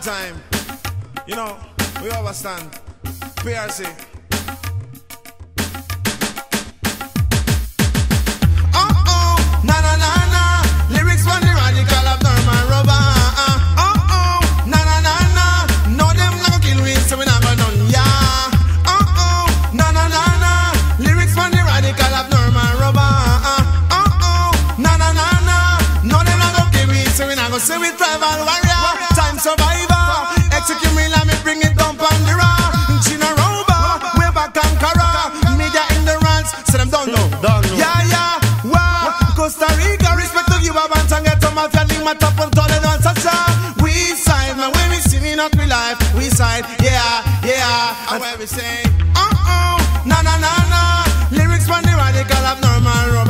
time. You know, we overstand. PRC. Time survivor. Execute me, let me bring it down the rock. Gina Roba, way back conqueror. Media ignorance, so them don't know. Don't know. Yeah, yeah, wow. Costa Rica, respect to you, Avant, and get to my family, my top of tolerance, such a we side, man, when we singing out we life, we side, yeah, yeah. And where we say, uh oh, na na na na, lyrics from the radical abnormal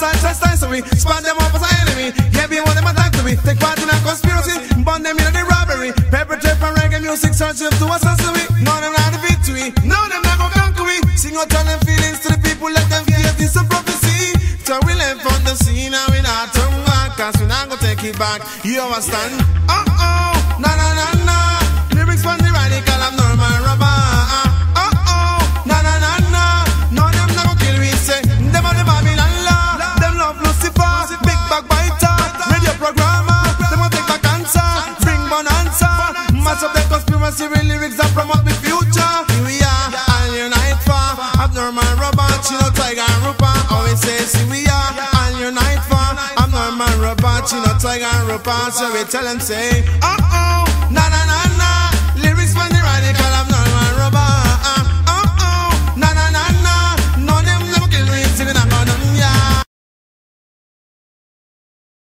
me, and the last time just time so we spot them up as an enemy, yeah, be one them attack to me, take part in a conspiracy, burn them in the robbery, perpetrate from reggae music, search them to assassinate, no them not the victory, no them not go conquer we, sing out all them feelings to the people, let them feel this a prophecy, so we left from the scene and we not turn back, cause we not go take it back, you understand? Uh oh, na na na na, with lyrics that promote the future, here we are, all unite for, abnormal rubber, chino tiger and rupa, always say, see we are, all unite for, abnormal rubber, chino tiger and rupa, so we tell them say, uh oh,